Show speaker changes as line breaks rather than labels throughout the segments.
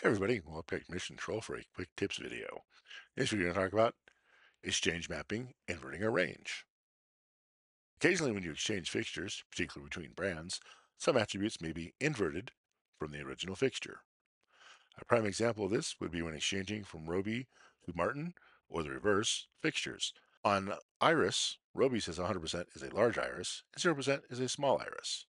Hey everybody, welcome back to Mission Control for a quick tips video. This we're going to talk about exchange mapping, inverting a range. Occasionally when you exchange fixtures, particularly between brands, some attributes may be inverted from the original fixture. A prime example of this would be when exchanging from Robe to Martin or the reverse fixtures. On Iris, Robe says 100% is a large iris and 0% is a small iris.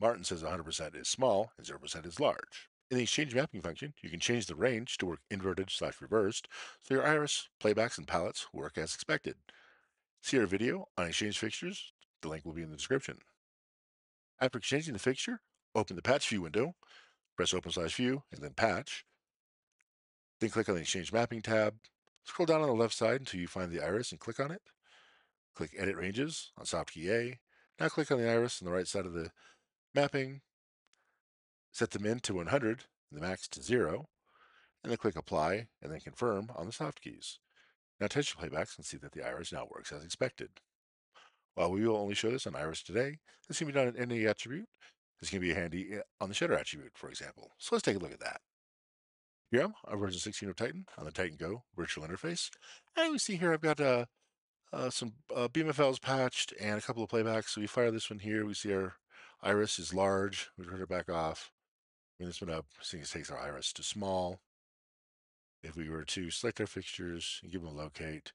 Martin says 100% is small and 0% is large. In the exchange mapping function, you can change the range to work inverted slash reversed, so your iris, playbacks, and palettes work as expected. See our video on exchange fixtures. The link will be in the description. After exchanging the fixture, open the patch view window, press open slash view, and then patch. Then click on the exchange mapping tab. Scroll down on the left side until you find the iris and click on it. Click edit ranges on soft key A. Now click on the iris on the right side of the mapping set the min to 100 and the max to 0, and then click Apply and then Confirm on the soft keys. Now touch the playbacks and see that the iris now works as expected. While we will only show this on iris today, this can be done in any attribute. This can be handy eh, on the shutter attribute, for example. So let's take a look at that. Here I'm on version 16 of Titan on the Titan Go virtual interface. And we see here I've got uh, uh, some uh, BMFLs patched and a couple of playbacks. So we fire this one here. We see our iris is large. We turn it back off. This one up, seeing it takes our iris to small. If we were to select our fixtures and give them a locate,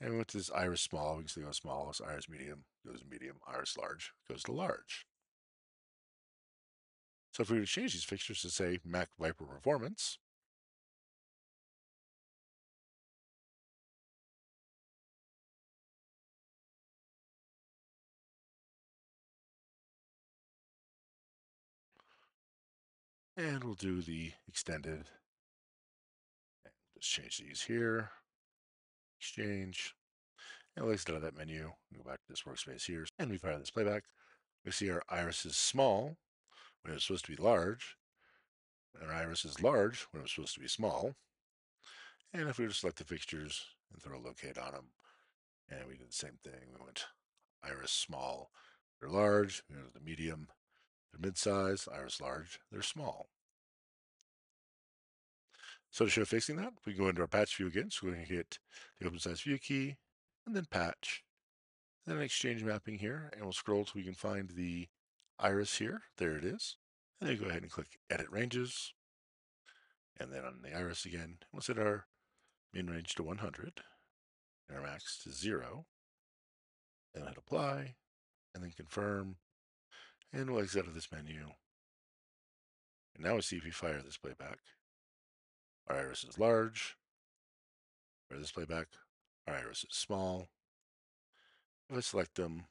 and with this iris small, we can see go small, so iris medium goes to medium, iris large goes to large. So if we were to change these fixtures to say Mac Viper Performance, And we'll do the extended. And just change these here. Exchange. And exit out of that menu. Go back to this workspace here. And we fire this playback. We see our iris is small when it was supposed to be large. And our iris is large when it was supposed to be small. And if we just select the fixtures and throw a locate on them, and we did the same thing. We went iris small, they're large, we go to the medium, they're mid-size, iris large, they're small. So to show fixing that, we go into our patch view again. So we're going to hit the open size view key and then patch. Then exchange mapping here, and we'll scroll till we can find the iris here. There it is. And then go ahead and click edit ranges. And then on the iris again, we'll set our min range to 100 and our max to zero. And hit apply and then confirm and we'll exit out of this menu. And now we see if we fire this playback. Our iris is large. Fire this playback. Our iris is small. If I select them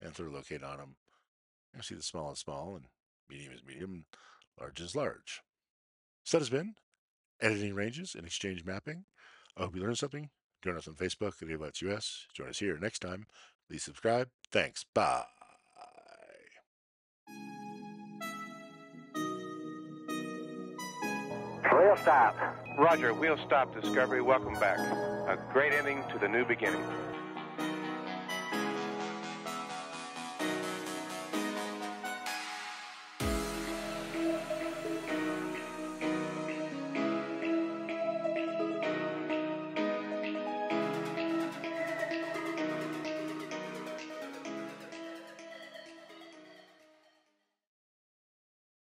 and throw locate on them, you see the small is small and medium is medium large is large. So that has been editing ranges and exchange mapping. I hope you learned something. Join us on Facebook at Avolites US. Join us here next time. Please subscribe. Thanks. Bye.
Wheel stop.
Roger, wheel stop Discovery. Welcome back. A great ending to the new beginning.